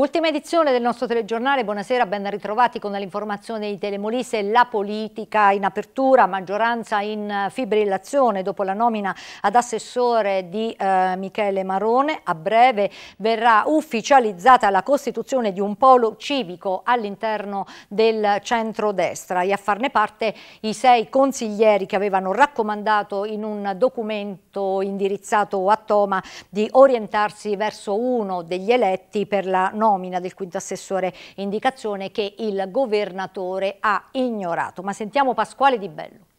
Ultima edizione del nostro telegiornale, buonasera, ben ritrovati con l'informazione di Telemolise, la politica in apertura, maggioranza in fibrillazione dopo la nomina ad assessore di eh, Michele Marone. A breve verrà ufficializzata la costituzione di un polo civico all'interno del centrodestra e a farne parte i sei consiglieri che avevano raccomandato in un documento indirizzato a Toma di orientarsi verso uno degli eletti per la nomina del quinto assessore, indicazione che il governatore ha ignorato. Ma sentiamo Pasquale Di Bello.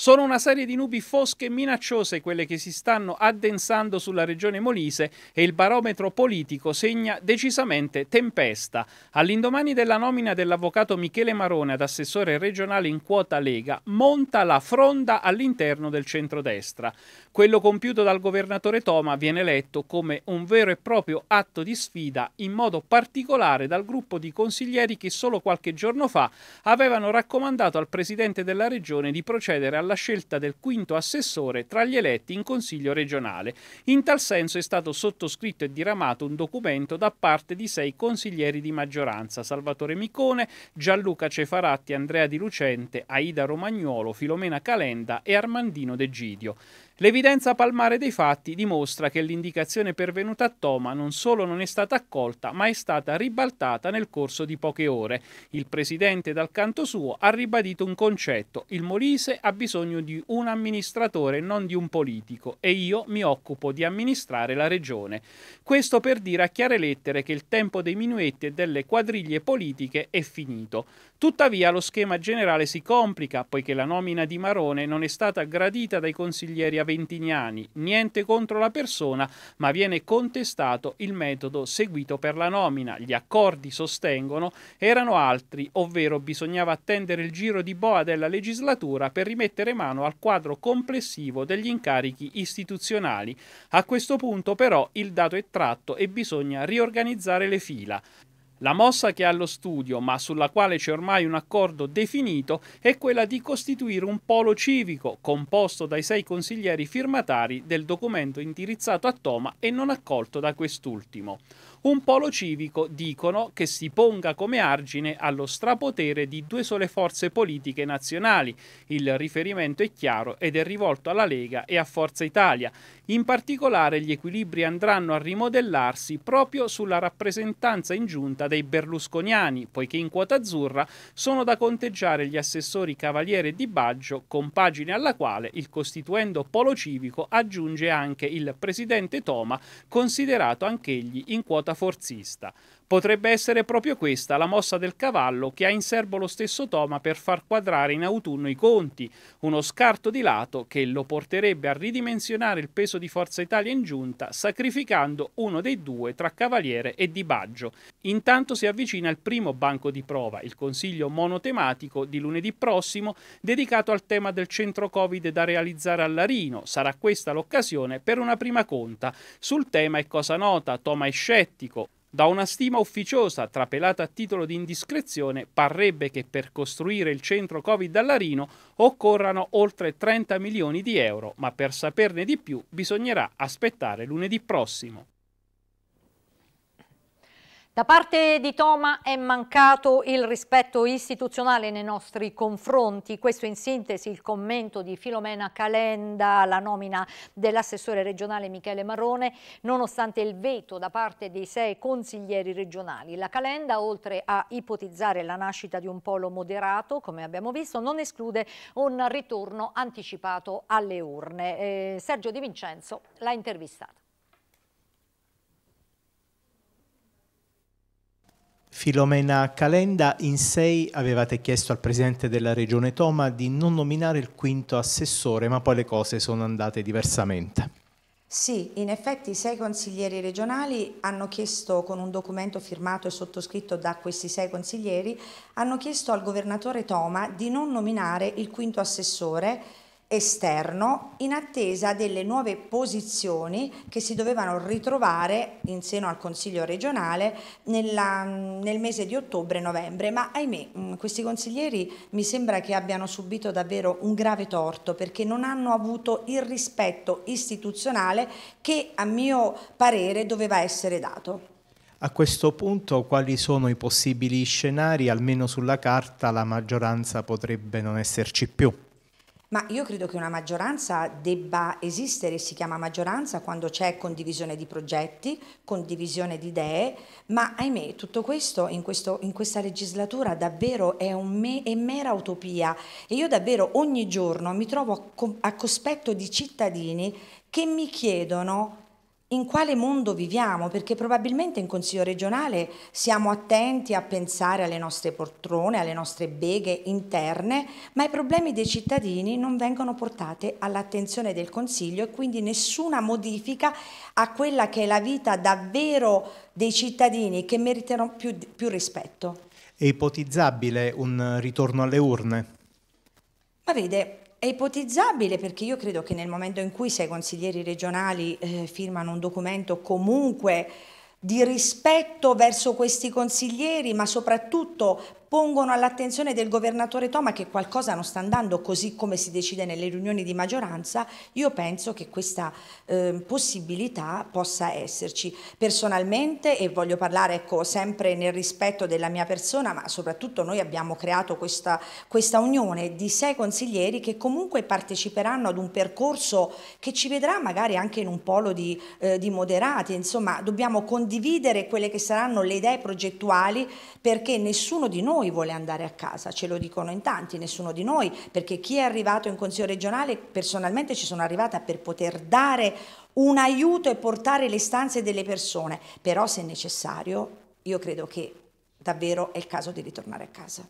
Sono una serie di nubi fosche e minacciose quelle che si stanno addensando sulla regione Molise e il barometro politico segna decisamente tempesta. All'indomani della nomina dell'avvocato Michele Marone ad assessore regionale in quota Lega, monta la fronda all'interno del centrodestra. Quello compiuto dal governatore Toma viene letto come un vero e proprio atto di sfida, in modo particolare dal gruppo di consiglieri che solo qualche giorno fa avevano raccomandato al presidente della regione di procedere alla alla scelta del quinto assessore tra gli eletti in Consiglio regionale. In tal senso è stato sottoscritto e diramato un documento da parte di sei consiglieri di maggioranza, Salvatore Micone, Gianluca Cefaratti, Andrea Di Lucente, Aida Romagnuolo, Filomena Calenda e Armandino De Gidio. L'evidenza palmare dei fatti dimostra che l'indicazione pervenuta a Toma non solo non è stata accolta, ma è stata ribaltata nel corso di poche ore. Il presidente dal canto suo ha ribadito un concetto: il Molise ha bisogno di un amministratore, non di un politico, e io mi occupo di amministrare la regione. Questo per dire a chiare lettere che il tempo dei minuetti e delle quadriglie politiche è finito. Tuttavia lo schema generale si complica, poiché la nomina di Marone non è stata gradita dai consiglieri aventiniani, niente contro la persona, ma viene contestato il metodo seguito per la nomina. Gli accordi, sostengono, erano altri, ovvero bisognava attendere il giro di boa della legislatura per rimettere mano al quadro complessivo degli incarichi istituzionali. A questo punto però il dato è tratto e bisogna riorganizzare le fila. La mossa che ha allo studio, ma sulla quale c'è ormai un accordo definito, è quella di costituire un polo civico composto dai sei consiglieri firmatari del documento indirizzato a Toma e non accolto da quest'ultimo. Un polo civico, dicono, che si ponga come argine allo strapotere di due sole forze politiche nazionali. Il riferimento è chiaro ed è rivolto alla Lega e a Forza Italia. In particolare gli equilibri andranno a rimodellarsi proprio sulla rappresentanza in giunta dei berlusconiani, poiché in quota azzurra sono da conteggiare gli assessori Cavaliere e Di Baggio, compagine alla quale il costituendo polo civico aggiunge anche il presidente Toma, considerato anch'egli in quota forzista. Potrebbe essere proprio questa la mossa del cavallo che ha in serbo lo stesso Toma per far quadrare in autunno i conti, uno scarto di lato che lo porterebbe a ridimensionare il peso di Forza Italia in giunta, sacrificando uno dei due tra Cavaliere e Di Baggio. Intanto si avvicina il primo banco di prova, il consiglio monotematico di lunedì prossimo, dedicato al tema del centro Covid da realizzare a Larino. Sarà questa l'occasione per una prima conta. Sul tema è cosa nota, Toma è scettico, da una stima ufficiosa, trapelata a titolo di indiscrezione, parrebbe che per costruire il centro Covid a Larino occorrano oltre 30 milioni di euro, ma per saperne di più bisognerà aspettare lunedì prossimo. Da parte di Toma è mancato il rispetto istituzionale nei nostri confronti, questo in sintesi il commento di Filomena Calenda alla nomina dell'assessore regionale Michele Marrone, nonostante il veto da parte dei sei consiglieri regionali. La Calenda, oltre a ipotizzare la nascita di un polo moderato, come abbiamo visto, non esclude un ritorno anticipato alle urne. Eh, Sergio Di Vincenzo l'ha intervistato. Filomena Calenda, in sei avevate chiesto al Presidente della Regione Toma di non nominare il quinto assessore, ma poi le cose sono andate diversamente. Sì, in effetti i sei consiglieri regionali hanno chiesto con un documento firmato e sottoscritto da questi sei consiglieri, hanno chiesto al governatore Toma di non nominare il quinto assessore esterno in attesa delle nuove posizioni che si dovevano ritrovare in seno al Consiglio regionale nella, nel mese di ottobre-novembre, ma ahimè mm, questi consiglieri mi sembra che abbiano subito davvero un grave torto perché non hanno avuto il rispetto istituzionale che a mio parere doveva essere dato. A questo punto quali sono i possibili scenari? Almeno sulla carta la maggioranza potrebbe non esserci più. Ma io credo che una maggioranza debba esistere, si chiama maggioranza quando c'è condivisione di progetti, condivisione di idee, ma ahimè tutto questo in, questo, in questa legislatura davvero è, me, è mera utopia. E io davvero ogni giorno mi trovo a, a cospetto di cittadini che mi chiedono in quale mondo viviamo, perché probabilmente in Consiglio regionale siamo attenti a pensare alle nostre poltrone, alle nostre beghe interne, ma i problemi dei cittadini non vengono portati all'attenzione del Consiglio e quindi nessuna modifica a quella che è la vita davvero dei cittadini che meritano più, più rispetto. È ipotizzabile un ritorno alle urne? Ma vede, è ipotizzabile perché io credo che nel momento in cui sei consiglieri regionali eh, firmano un documento comunque di rispetto verso questi consiglieri, ma soprattutto pongono all'attenzione del governatore Toma che qualcosa non sta andando così come si decide nelle riunioni di maggioranza, io penso che questa eh, possibilità possa esserci. Personalmente, e voglio parlare ecco, sempre nel rispetto della mia persona, ma soprattutto noi abbiamo creato questa, questa unione di sei consiglieri che comunque parteciperanno ad un percorso che ci vedrà magari anche in un polo di, eh, di moderati, insomma dobbiamo condividere quelle che saranno le idee progettuali perché nessuno di noi noi vuole andare a casa, ce lo dicono in tanti, nessuno di noi, perché chi è arrivato in Consiglio regionale, personalmente ci sono arrivata per poter dare un aiuto e portare le stanze delle persone, però se necessario io credo che davvero è il caso di ritornare a casa.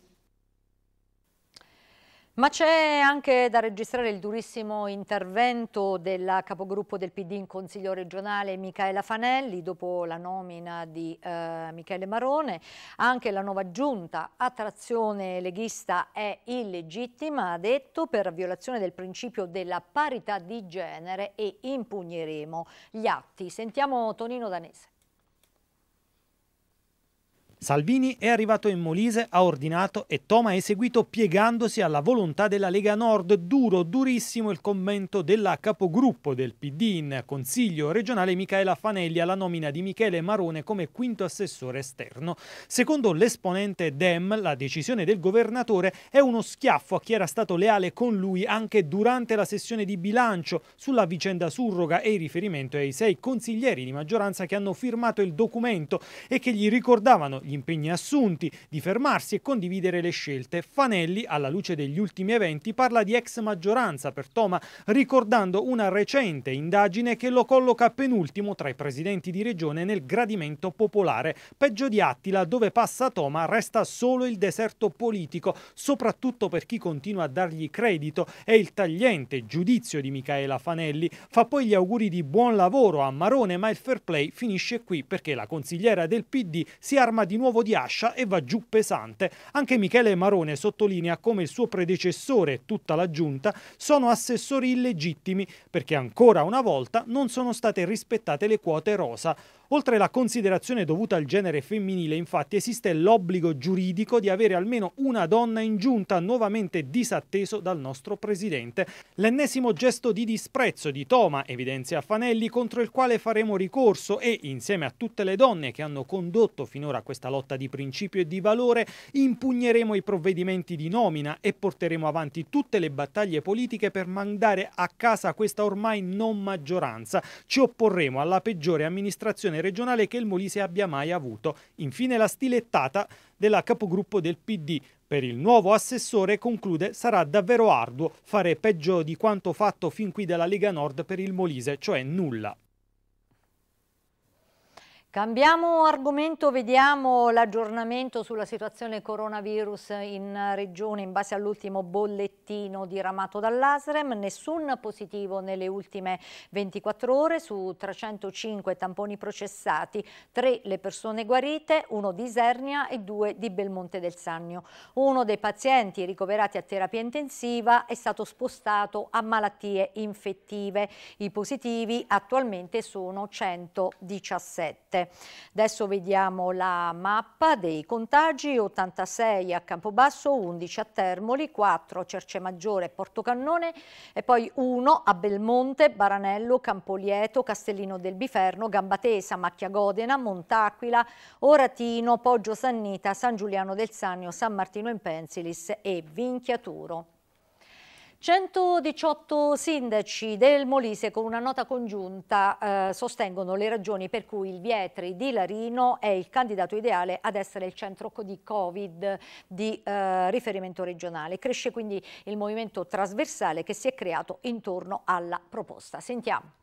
Ma c'è anche da registrare il durissimo intervento della capogruppo del PD in Consiglio regionale Michaela Fanelli dopo la nomina di eh, Michele Marone. Anche la nuova giunta a trazione leghista è illegittima, ha detto, per violazione del principio della parità di genere e impugneremo gli atti. Sentiamo Tonino Danese. Salvini è arrivato in Molise, ha ordinato e Toma ha eseguito piegandosi alla volontà della Lega Nord. Duro, durissimo il commento della capogruppo del PD in Consiglio regionale Michaela Fanelli alla nomina di Michele Marone come quinto assessore esterno. Secondo l'esponente Dem, la decisione del governatore è uno schiaffo a chi era stato leale con lui anche durante la sessione di bilancio sulla vicenda surroga e il riferimento ai sei consiglieri di maggioranza che hanno firmato il documento e che gli ricordavano gli impegni assunti, di fermarsi e condividere le scelte. Fanelli, alla luce degli ultimi eventi, parla di ex maggioranza per Toma, ricordando una recente indagine che lo colloca penultimo tra i presidenti di regione nel gradimento popolare. Peggio di Attila, dove passa Toma, resta solo il deserto politico, soprattutto per chi continua a dargli credito. È il tagliente giudizio di Michaela Fanelli. Fa poi gli auguri di buon lavoro a Marone, ma il fair play finisce qui perché la consigliera del PD si arma di nuovo di ascia e va giù pesante. Anche Michele Marone sottolinea come il suo predecessore e tutta la giunta sono assessori illegittimi perché ancora una volta non sono state rispettate le quote rosa. Oltre alla considerazione dovuta al genere femminile, infatti, esiste l'obbligo giuridico di avere almeno una donna in giunta, nuovamente disatteso dal nostro presidente. L'ennesimo gesto di disprezzo di Toma, evidenzia Fanelli, contro il quale faremo ricorso e, insieme a tutte le donne che hanno condotto finora questa lotta di principio e di valore, impugneremo i provvedimenti di nomina e porteremo avanti tutte le battaglie politiche per mandare a casa questa ormai non maggioranza. Ci opporremo alla peggiore amministrazione regionale che il Molise abbia mai avuto. Infine la stilettata della capogruppo del PD. Per il nuovo assessore, conclude, sarà davvero arduo fare peggio di quanto fatto fin qui dalla Lega Nord per il Molise, cioè nulla. Cambiamo argomento, vediamo l'aggiornamento sulla situazione coronavirus in regione in base all'ultimo bollettino diramato dall'ASREM. Nessun positivo nelle ultime 24 ore su 305 tamponi processati, 3 le persone guarite, uno di Isernia e due di Belmonte del Sannio. Uno dei pazienti ricoverati a terapia intensiva è stato spostato a malattie infettive. I positivi attualmente sono 117. Adesso vediamo la mappa dei contagi, 86 a Campobasso, 11 a Termoli, 4 a Cercemaggiore e Portocannone e poi 1 a Belmonte, Baranello, Campolieto, Castellino del Biferno, Gambatesa, Macchiagodena, Montaquila, Oratino, Poggio Sannita, San Giuliano del Sannio, San Martino in Pensilis e Vinchiaturo. 118 sindaci del Molise con una nota congiunta eh, sostengono le ragioni per cui il Vietri di Larino è il candidato ideale ad essere il centro di Covid di eh, riferimento regionale. Cresce quindi il movimento trasversale che si è creato intorno alla proposta. Sentiamo.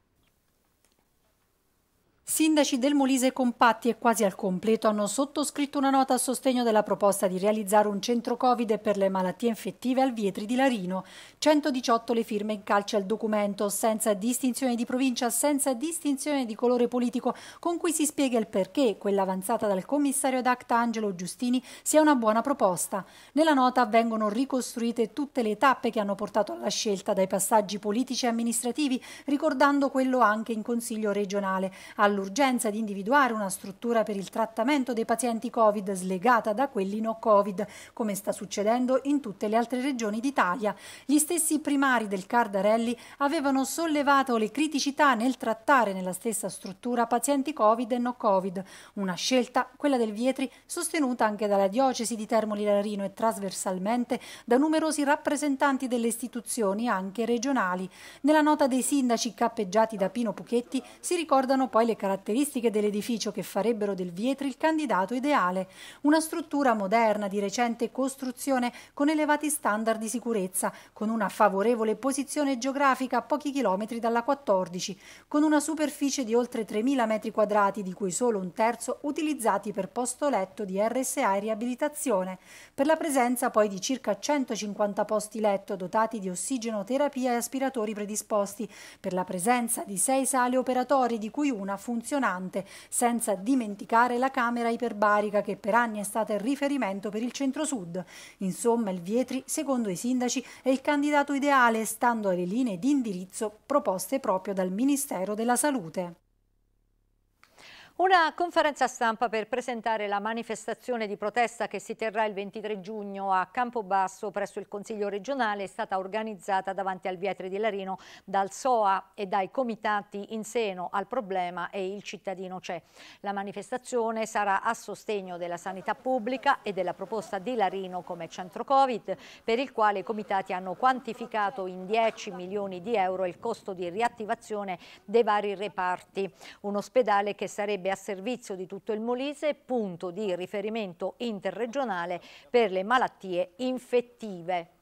Sindaci del Molise compatti e quasi al completo hanno sottoscritto una nota a sostegno della proposta di realizzare un centro Covid per le malattie infettive al Vietri di Larino. 118 le firme in calce al documento, senza distinzione di provincia, senza distinzione di colore politico, con cui si spiega il perché quella avanzata dal commissario ad acta Angelo Giustini sia una buona proposta. Nella nota vengono ricostruite tutte le tappe che hanno portato alla scelta, dai passaggi politici e amministrativi, ricordando quello anche in Consiglio regionale. All'urgenza di individuare una struttura per il trattamento dei pazienti Covid slegata da quelli no Covid, come sta succedendo in tutte le altre regioni d'Italia. Gli stessi primari del Cardarelli avevano sollevato le criticità nel trattare nella stessa struttura pazienti Covid e no Covid, una scelta, quella del Vietri, sostenuta anche dalla diocesi di Termoli Larino e trasversalmente da numerosi rappresentanti delle istituzioni anche regionali. Nella nota dei sindaci cappeggiati da Pino Puchetti si ricordano poi le caratteristiche caratteristiche dell'edificio che farebbero del Vietri il candidato ideale. Una struttura moderna di recente costruzione con elevati standard di sicurezza, con una favorevole posizione geografica a pochi chilometri dalla 14, con una superficie di oltre 3.000 metri quadrati, di cui solo un terzo utilizzati per posto letto di RSA e riabilitazione, per la presenza poi di circa 150 posti letto dotati di ossigenoterapia e aspiratori predisposti, per la presenza di sei sale operatorie di cui una funzionale funzionante, senza dimenticare la camera iperbarica che per anni è stata il riferimento per il centro-sud. Insomma, il Vietri, secondo i sindaci, è il candidato ideale stando alle linee di indirizzo proposte proprio dal Ministero della Salute. Una conferenza stampa per presentare la manifestazione di protesta che si terrà il 23 giugno a Campobasso presso il Consiglio regionale è stata organizzata davanti al Vietri di Larino dal SOA e dai comitati in seno al problema e il cittadino c'è. La manifestazione sarà a sostegno della sanità pubblica e della proposta di Larino come centro Covid per il quale i comitati hanno quantificato in 10 milioni di euro il costo di riattivazione dei vari reparti. Un ospedale che sarebbe a servizio di tutto il Molise, punto di riferimento interregionale per le malattie infettive.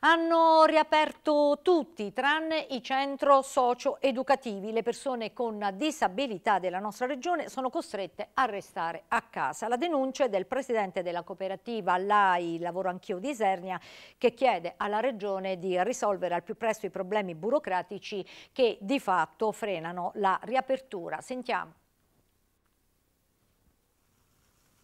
Hanno riaperto tutti, tranne i centro socio-educativi. Le persone con disabilità della nostra regione sono costrette a restare a casa. La denuncia è del presidente della cooperativa LAI, lavoro anch'io di Isernia, che chiede alla regione di risolvere al più presto i problemi burocratici che di fatto frenano la riapertura. Sentiamo.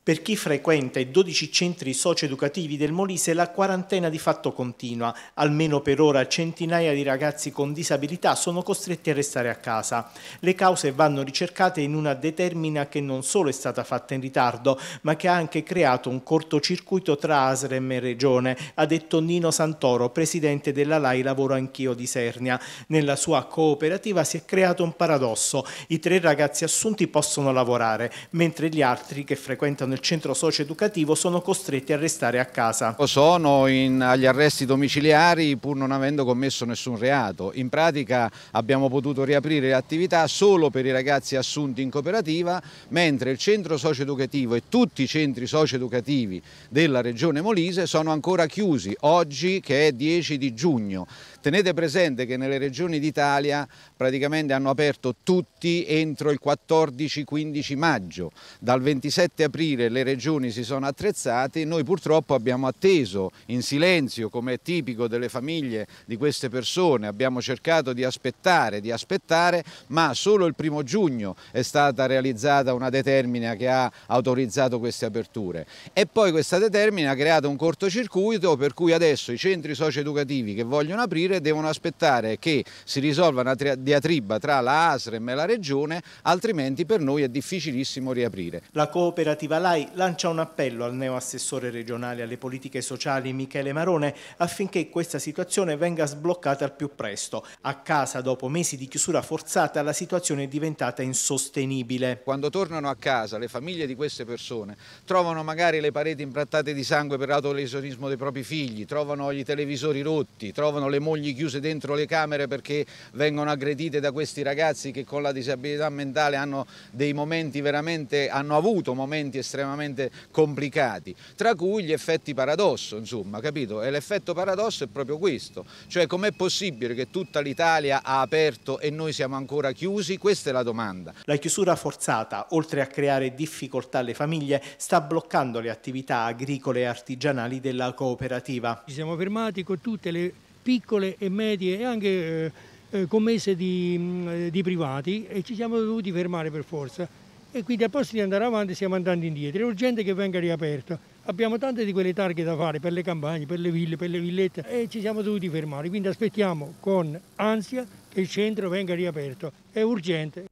Per chi frequenta i 12 centri socio-educativi del Molise la quarantena di fatto continua. Almeno per ora centinaia di ragazzi con disabilità sono costretti a restare a casa. Le cause vanno ricercate in una determina che non solo è stata fatta in ritardo, ma che ha anche creato un cortocircuito tra Asrem e Regione, ha detto Nino Santoro, presidente della LAI Lavoro Anch'io di Sernia. Nella sua cooperativa si è creato un paradosso. I tre ragazzi assunti possono lavorare, mentre gli altri che frequentano nel centro socio-educativo sono costretti a restare a casa. Sono in, agli arresti domiciliari pur non avendo commesso nessun reato. In pratica abbiamo potuto riaprire le attività solo per i ragazzi assunti in cooperativa, mentre il centro socio-educativo e tutti i centri socio-educativi della regione Molise sono ancora chiusi oggi che è 10 di giugno. Tenete presente che nelle regioni d'Italia praticamente hanno aperto tutti entro il 14-15 maggio. Dal 27 aprile le regioni si sono attrezzate, noi purtroppo abbiamo atteso in silenzio, come è tipico delle famiglie di queste persone, abbiamo cercato di aspettare, di aspettare, ma solo il primo giugno è stata realizzata una determina che ha autorizzato queste aperture. E poi questa determina ha creato un cortocircuito per cui adesso i centri socio-educativi che vogliono aprire agire devono aspettare che si risolva una diatriba tra la ASREM e la Regione, altrimenti per noi è difficilissimo riaprire. La cooperativa LAI lancia un appello al neoassessore regionale alle politiche sociali Michele Marone affinché questa situazione venga sbloccata al più presto. A casa, dopo mesi di chiusura forzata, la situazione è diventata insostenibile. Quando tornano a casa le famiglie di queste persone trovano magari le pareti imprattate di sangue per l'autolesionismo dei propri figli, trovano i televisori rotti, trovano le mogli mogli chiuse dentro le camere perché vengono aggredite da questi ragazzi che con la disabilità mentale hanno dei momenti veramente, hanno avuto momenti estremamente complicati, tra cui gli effetti paradosso, insomma, capito? E l'effetto paradosso è proprio questo, cioè com'è possibile che tutta l'Italia ha aperto e noi siamo ancora chiusi? Questa è la domanda. La chiusura forzata, oltre a creare difficoltà alle famiglie, sta bloccando le attività agricole e artigianali della cooperativa. Ci siamo fermati con tutte le piccole e medie e anche eh, eh commesse di, mm, di, privati e ci siamo dovuti fermare per forza e quindi al posto di andare avanti stiamo andando indietro. È urgente che venga riaperto. Abbiamo tante di quelle targhe da fare per le campagne, per le ville, per le villette e ci siamo dovuti fermare. Quindi aspettiamo con ansia che il centro venga riaperto. È urgente.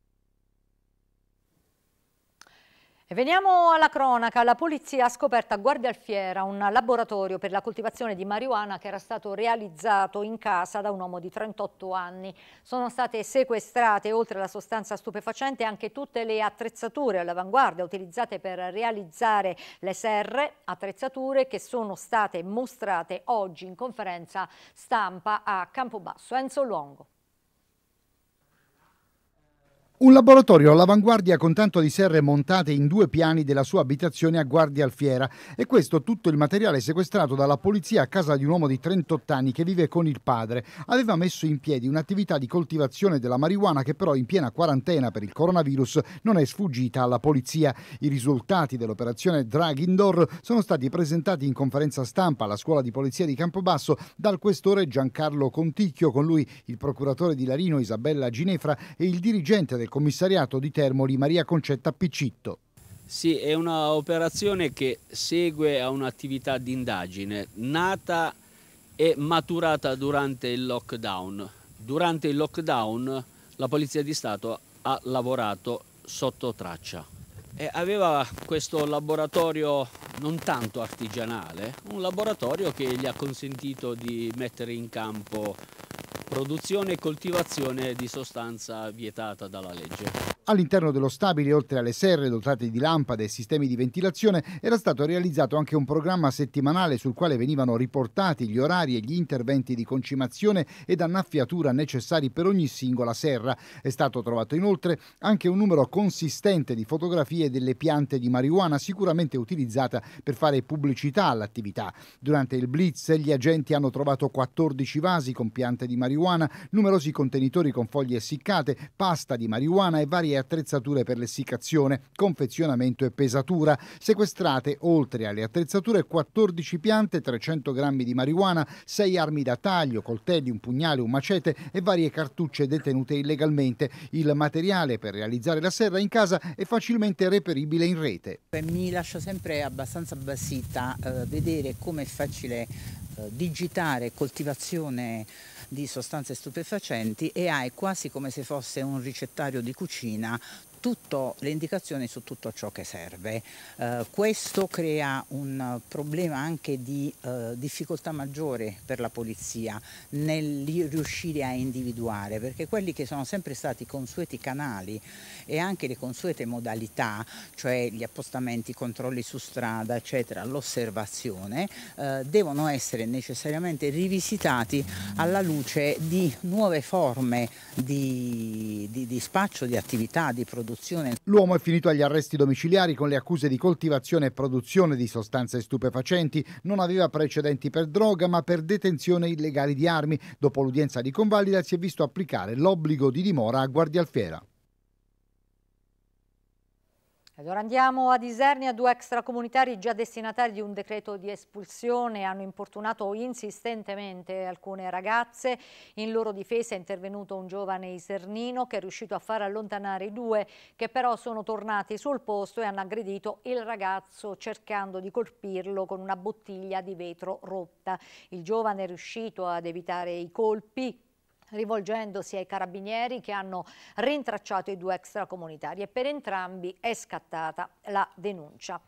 Veniamo alla cronaca. La polizia ha scoperto a Guardia Alfiera un laboratorio per la coltivazione di marijuana che era stato realizzato in casa da un uomo di 38 anni. Sono state sequestrate, oltre alla sostanza stupefacente, anche tutte le attrezzature all'avanguardia utilizzate per realizzare le serre, attrezzature che sono state mostrate oggi in conferenza stampa a Campobasso. Enzo Longo. Un laboratorio all'avanguardia con tanto di serre montate in due piani della sua abitazione a Guardia Alfiera e questo tutto il materiale sequestrato dalla polizia a casa di un uomo di 38 anni che vive con il padre. Aveva messo in piedi un'attività di coltivazione della marijuana che però in piena quarantena per il coronavirus non è sfuggita alla polizia. I risultati dell'operazione Drag Indoor sono stati presentati in conferenza stampa alla scuola di polizia di Campobasso dal questore Giancarlo Conticchio, con lui il procuratore di Larino Isabella Ginefra e il dirigente del commissariato di Termoli Maria Concetta Piccitto. Sì, è un'operazione che segue a un'attività di indagine nata e maturata durante il lockdown. Durante il lockdown la Polizia di Stato ha lavorato sotto traccia. E aveva questo laboratorio non tanto artigianale, un laboratorio che gli ha consentito di mettere in campo produzione e coltivazione di sostanza vietata dalla legge. All'interno dello stabile, oltre alle serre dotate di lampade e sistemi di ventilazione, era stato realizzato anche un programma settimanale sul quale venivano riportati gli orari e gli interventi di concimazione ed annaffiatura necessari per ogni singola serra. È stato trovato inoltre anche un numero consistente di fotografie delle piante di marijuana sicuramente utilizzata per fare pubblicità all'attività. Durante il blitz gli agenti hanno trovato 14 vasi con piante di marijuana numerosi contenitori con foglie essiccate, pasta di marijuana e varie attrezzature per l'essiccazione, confezionamento e pesatura. Sequestrate, oltre alle attrezzature, 14 piante, 300 grammi di marijuana, 6 armi da taglio, coltelli, un pugnale, un macete e varie cartucce detenute illegalmente. Il materiale per realizzare la serra in casa è facilmente reperibile in rete. Mi lascia sempre abbastanza basita eh, vedere come è facile eh, digitare coltivazione di sostanze stupefacenti e hai quasi come se fosse un ricettario di cucina tutto, le indicazioni su tutto ciò che serve. Eh, questo crea un problema anche di eh, difficoltà maggiore per la polizia nel riuscire a individuare, perché quelli che sono sempre stati consueti canali e anche le consuete modalità, cioè gli appostamenti, i controlli su strada, eccetera, l'osservazione, eh, devono essere necessariamente rivisitati alla luce di nuove forme di, di, di spaccio, di attività, di produzione. L'uomo è finito agli arresti domiciliari con le accuse di coltivazione e produzione di sostanze stupefacenti. Non aveva precedenti per droga, ma per detenzione illegale di armi. Dopo l'udienza di convalida si è visto applicare l'obbligo di dimora a Guardialfiera. Allora andiamo ad Isernia, due extracomunitari già destinatari di un decreto di espulsione hanno importunato insistentemente alcune ragazze. In loro difesa è intervenuto un giovane isernino che è riuscito a far allontanare i due che però sono tornati sul posto e hanno aggredito il ragazzo cercando di colpirlo con una bottiglia di vetro rotta. Il giovane è riuscito ad evitare i colpi rivolgendosi ai carabinieri che hanno rintracciato i due extracomunitari e per entrambi è scattata la denuncia.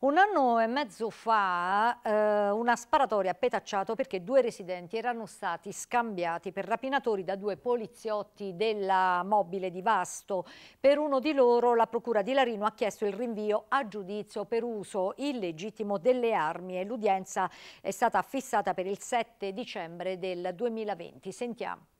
Un anno e mezzo fa eh, una sparatoria a Petacciato perché due residenti erano stati scambiati per rapinatori da due poliziotti della mobile di Vasto. Per uno di loro la procura di Larino ha chiesto il rinvio a giudizio per uso illegittimo delle armi e l'udienza è stata fissata per il 7 dicembre del 2020. Sentiamo.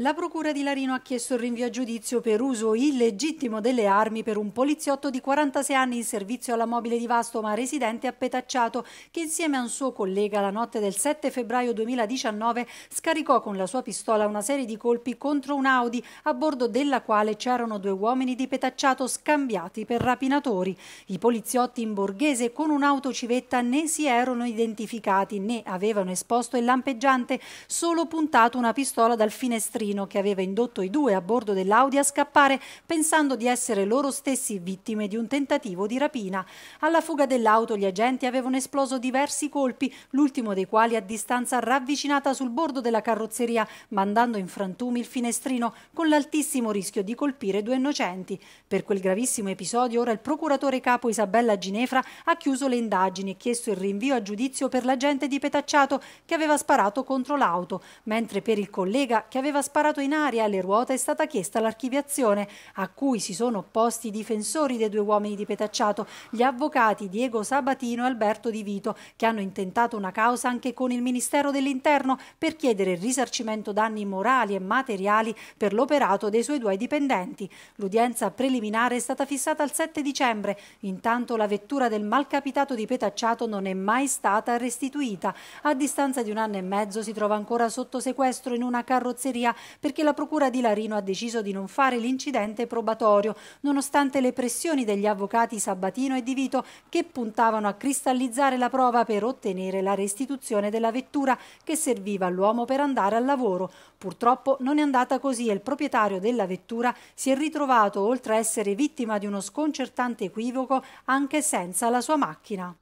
La Procura di Larino ha chiesto il rinvio a giudizio per uso illegittimo delle armi per un poliziotto di 46 anni in servizio alla mobile di Vasto ma residente a Petacciato che insieme a un suo collega la notte del 7 febbraio 2019 scaricò con la sua pistola una serie di colpi contro un Audi a bordo della quale c'erano due uomini di Petacciato scambiati per rapinatori. I poliziotti in borghese con un'auto civetta né si erano identificati né avevano esposto il lampeggiante, solo puntato una pistola dal finestrino Torino che aveva indotto i due a bordo dell'Audi a scappare pensando di essere loro stessi vittime di un tentativo di rapina. Alla fuga dell'auto gli agenti avevano esploso diversi colpi, l'ultimo dei quali a distanza ravvicinata sul bordo della carrozzeria, mandando in frantumi il finestrino con l'altissimo rischio di colpire due innocenti. Per quel gravissimo episodio ora il procuratore capo Isabella Ginefra ha chiuso le indagini e chiesto il rinvio a giudizio per l'agente di Petacciato che aveva sparato contro l'auto, mentre per il collega che aveva sparato sparato in aria alle ruote è stata chiesta l'archiviazione, a cui si sono opposti i difensori dei due uomini di Petacciato, gli avvocati Diego Sabatino e Alberto Di Vito, che hanno intentato una causa anche con il Ministero dell'Interno per chiedere il risarcimento danni morali e materiali per l'operato dei suoi due dipendenti. L'udienza preliminare è stata fissata al 7 dicembre, intanto la vettura del malcapitato di Petacciato non è mai stata restituita. A distanza di un anno e mezzo si trova ancora sotto sequestro in una carrozzeria perché la Procura di Larino ha deciso di non fare l'incidente probatorio, nonostante le pressioni degli avvocati Sabatino e Di Vito che puntavano a cristallizzare la prova per ottenere la restituzione della vettura che serviva all'uomo per andare al lavoro. Purtroppo non è andata così e il proprietario della vettura si è ritrovato, oltre a essere vittima di uno sconcertante equivoco, anche senza la sua macchina.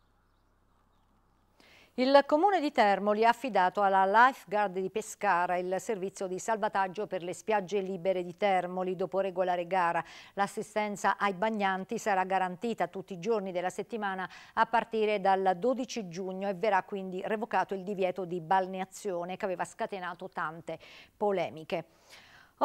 Il comune di Termoli ha affidato alla Lifeguard di Pescara il servizio di salvataggio per le spiagge libere di Termoli. Dopo regolare gara, l'assistenza ai bagnanti sarà garantita tutti i giorni della settimana a partire dal 12 giugno e verrà quindi revocato il divieto di balneazione che aveva scatenato tante polemiche.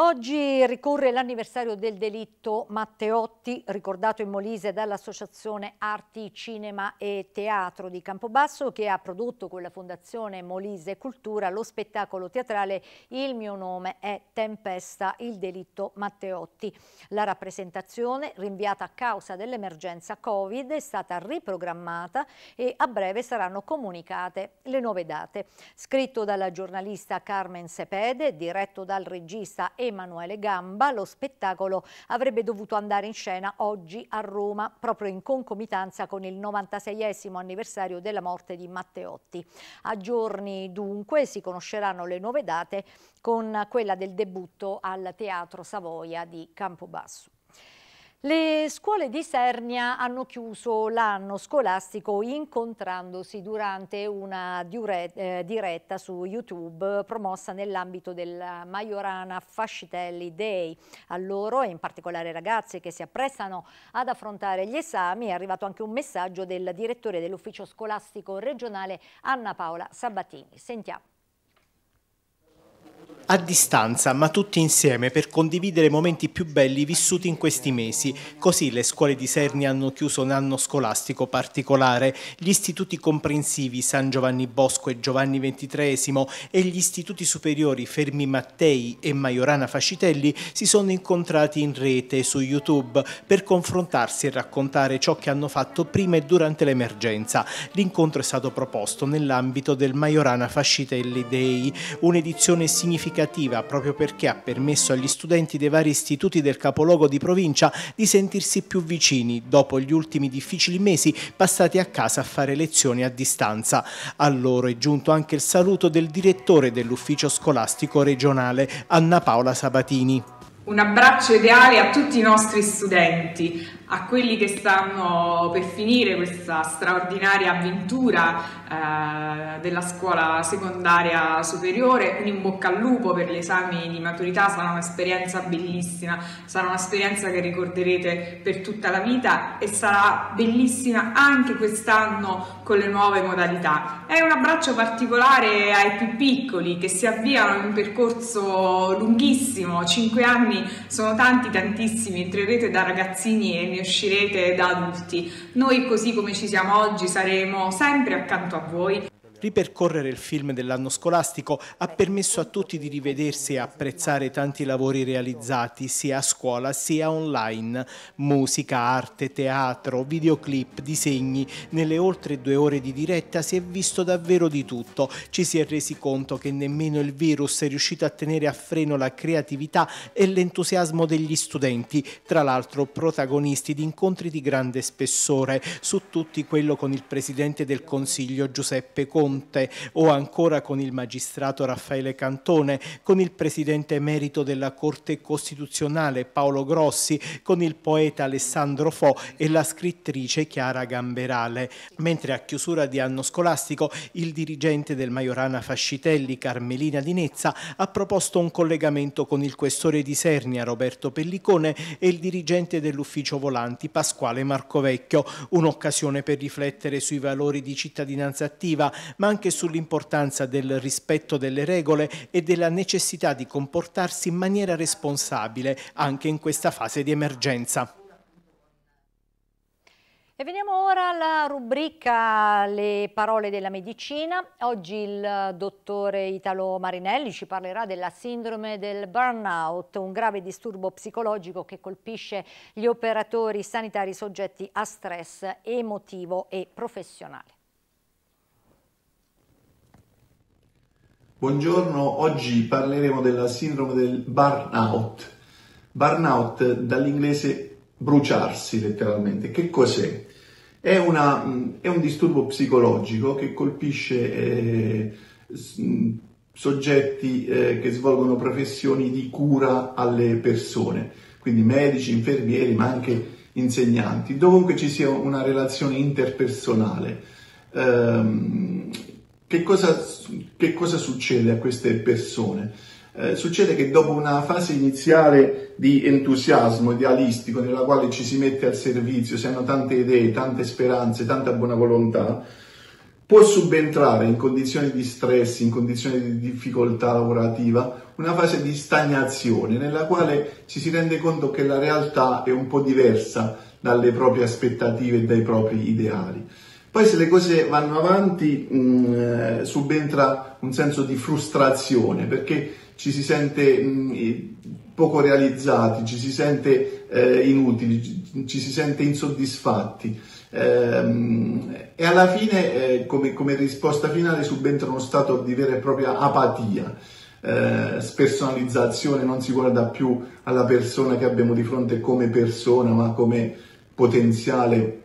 Oggi ricorre l'anniversario del delitto Matteotti, ricordato in Molise dall'Associazione Arti, Cinema e Teatro di Campobasso che ha prodotto con la Fondazione Molise Cultura lo spettacolo teatrale Il mio nome è Tempesta, il delitto Matteotti. La rappresentazione, rinviata a causa dell'emergenza Covid, è stata riprogrammata e a breve saranno comunicate le nuove date. Scritto dalla giornalista Carmen Sepede, diretto dal regista Emanuele Gamba, lo spettacolo avrebbe dovuto andare in scena oggi a Roma, proprio in concomitanza con il 96esimo anniversario della morte di Matteotti. A giorni dunque si conosceranno le nuove date con quella del debutto al Teatro Savoia di Campobasso. Le scuole di Sernia hanno chiuso l'anno scolastico incontrandosi durante una eh, diretta su YouTube promossa nell'ambito del Majorana Fascitelli Day. A loro, e in particolare ai ragazzi che si apprestano ad affrontare gli esami, è arrivato anche un messaggio del direttore dell'ufficio scolastico regionale Anna Paola Sabatini. Sentiamo a distanza ma tutti insieme per condividere i momenti più belli vissuti in questi mesi. Così le scuole di Serni hanno chiuso un anno scolastico particolare, gli istituti comprensivi San Giovanni Bosco e Giovanni XXIII e gli istituti superiori Fermi Mattei e Maiorana Facitelli si sono incontrati in rete su YouTube per confrontarsi e raccontare ciò che hanno fatto prima e durante l'emergenza. L'incontro è stato proposto nell'ambito del Maiorana Fascitelli Day, un'edizione significativa significativa proprio perché ha permesso agli studenti dei vari istituti del capoluogo di provincia di sentirsi più vicini dopo gli ultimi difficili mesi passati a casa a fare lezioni a distanza. A loro è giunto anche il saluto del direttore dell'ufficio scolastico regionale, Anna Paola Sabatini. Un abbraccio ideale a tutti i nostri studenti, a quelli che stanno per finire questa straordinaria avventura eh, della scuola secondaria superiore, un in bocca al lupo per gli esami di maturità, sarà un'esperienza bellissima, sarà un'esperienza che ricorderete per tutta la vita e sarà bellissima anche quest'anno con le nuove modalità. È un abbraccio particolare ai più piccoli che si avviano in un percorso lunghissimo, 5 anni sono tanti tantissimi, entrerete da ragazzini e ne uscirete da adulti. Noi così come ci siamo oggi saremo sempre accanto a voi. Ripercorrere il film dell'anno scolastico ha permesso a tutti di rivedersi e apprezzare tanti lavori realizzati sia a scuola sia online. Musica, arte, teatro, videoclip, disegni. Nelle oltre due ore di diretta si è visto davvero di tutto. Ci si è resi conto che nemmeno il virus è riuscito a tenere a freno la creatività e l'entusiasmo degli studenti, tra l'altro protagonisti di incontri di grande spessore, su tutti quello con il Presidente del Consiglio Giuseppe Conte Conte o ancora con il magistrato Raffaele Cantone, con il presidente emerito della Corte Costituzionale Paolo Grossi, con il poeta Alessandro Fo e la scrittrice Chiara Gamberale. Mentre a chiusura di anno scolastico il dirigente del Majorana Fascitelli, Carmelina Di Nezza, ha proposto un collegamento con il questore di Sernia Roberto Pellicone e il dirigente dell'ufficio volanti Pasquale Marcovecchio, un'occasione per riflettere sui valori di cittadinanza attiva, ma anche sull'importanza del rispetto delle regole e della necessità di comportarsi in maniera responsabile anche in questa fase di emergenza. E veniamo ora alla rubrica Le parole della medicina. Oggi il dottore Italo Marinelli ci parlerà della sindrome del burnout, un grave disturbo psicologico che colpisce gli operatori sanitari soggetti a stress emotivo e professionale. Buongiorno, oggi parleremo della sindrome del burnout. Burnout dall'inglese bruciarsi letteralmente. Che cos'è? È, una, è un disturbo psicologico che colpisce eh, soggetti eh, che svolgono professioni di cura alle persone, quindi medici, infermieri, ma anche insegnanti, dovunque ci sia una relazione interpersonale. Um, che cosa, che cosa succede a queste persone? Eh, succede che dopo una fase iniziale di entusiasmo idealistico nella quale ci si mette al servizio, si hanno tante idee, tante speranze, tanta buona volontà, può subentrare in condizioni di stress, in condizioni di difficoltà lavorativa, una fase di stagnazione nella quale ci si rende conto che la realtà è un po' diversa dalle proprie aspettative e dai propri ideali. Poi se le cose vanno avanti mh, mm, eh, subentra un senso di frustrazione perché ci si sente mh, mm, poco realizzati, ci si sente eh, inutili, ci si sente insoddisfatti ehm, e alla fine eh, come, come, risposta finale subentra uno stato di vera e propria apatia. Eh, spersonalizzazione, non si guarda più alla persona che abbiamo di fronte come persona, ma come potenziale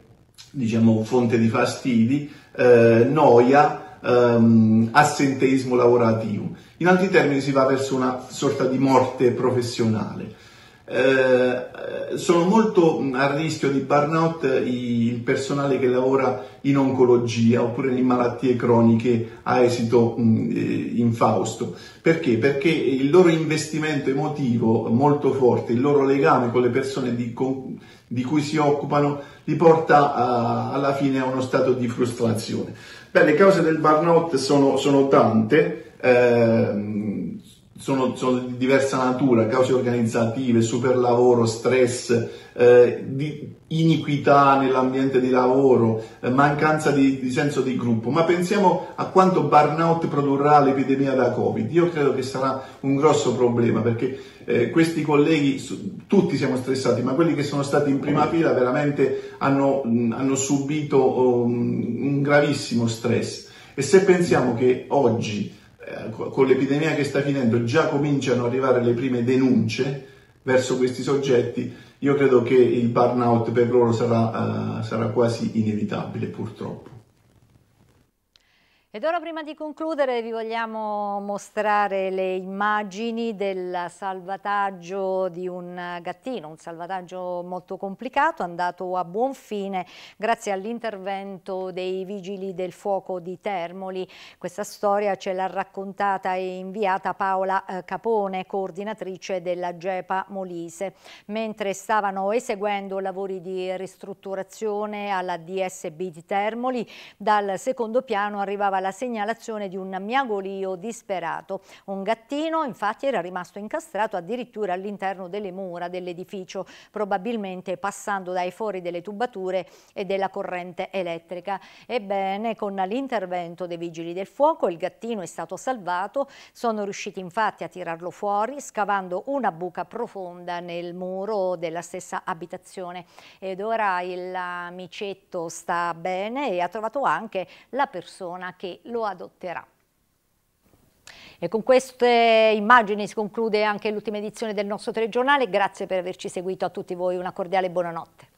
diciamo, fonte di fastidi, eh, noia, ehm, assenteismo lavorativo. In altri termini si va verso una sorta di morte professionale. Eh, sono molto a rischio di burnout il personale che lavora in oncologia oppure in malattie croniche a esito mh, eh, infausto. Perché? Perché il loro investimento emotivo molto forte, il loro legame con le persone di, con, di cui si occupano, li porta a, alla fine a uno stato di frustrazione. Beh, le cause del burnout sono, sono tante. Eh, sono, sono, di diversa natura, cause organizzative, superlavoro, stress, eh, iniquità nell'ambiente di lavoro, eh, mancanza di, di, senso di gruppo, ma pensiamo a quanto burnout produrrà l'epidemia da Covid. Io credo che sarà un grosso problema perché eh, questi colleghi, tutti siamo stressati, ma quelli che sono stati in prima fila veramente hanno, hanno subito um, un gravissimo stress. E se pensiamo che oggi con l'epidemia che sta finendo già cominciano ad arrivare le prime denunce verso questi soggetti, io credo che il burnout per loro sarà, uh, sarà quasi inevitabile purtroppo. Ed ora prima di concludere vi vogliamo mostrare le immagini del salvataggio di un gattino, un salvataggio molto complicato, andato a buon fine grazie all'intervento dei vigili del fuoco di Termoli. Questa storia ce l'ha raccontata e inviata Paola eh, Capone, coordinatrice della GEPA Molise. Mentre stavano eseguendo lavori di ristrutturazione alla DSB di Termoli, dal secondo piano arrivava la segnalazione di un miagolio disperato. Un gattino infatti era rimasto incastrato addirittura all'interno delle mura dell'edificio, probabilmente passando dai fori delle tubature e della corrente elettrica. Ebbene, con l'intervento dei vigili del fuoco il gattino è stato salvato, sono riusciti infatti a tirarlo fuori scavando una buca profonda nel muro della stessa abitazione ed ora il micetto sta bene e ha trovato anche la persona lo adotterà. E con queste immagini si conclude anche l'ultima edizione del nostro telegiornale. Grazie per averci seguito a tutti voi. Una cordiale buonanotte.